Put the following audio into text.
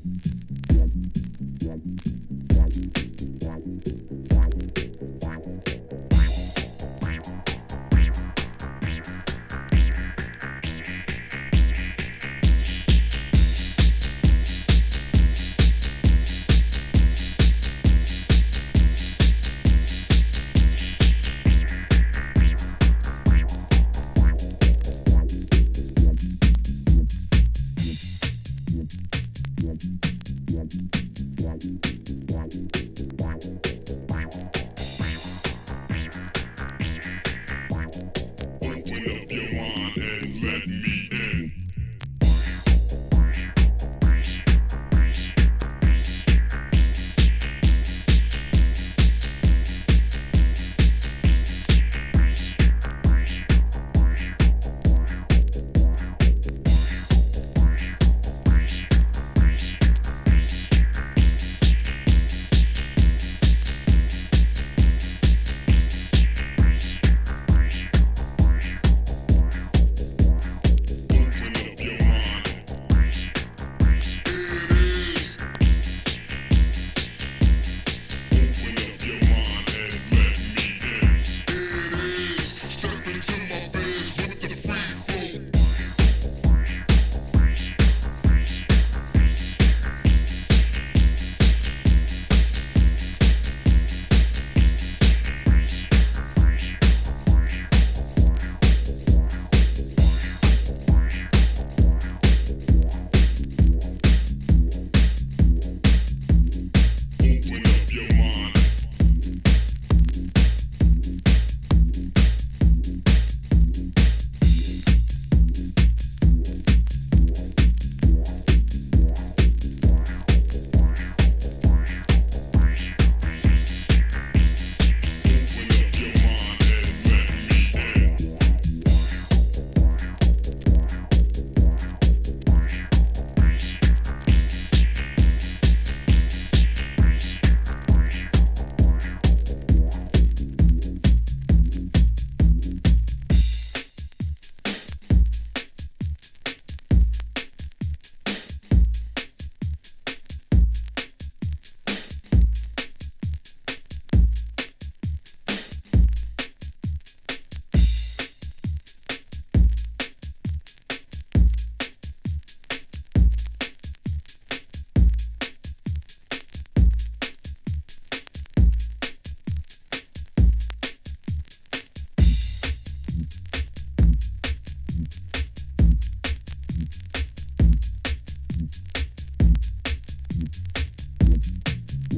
Thank Thank you.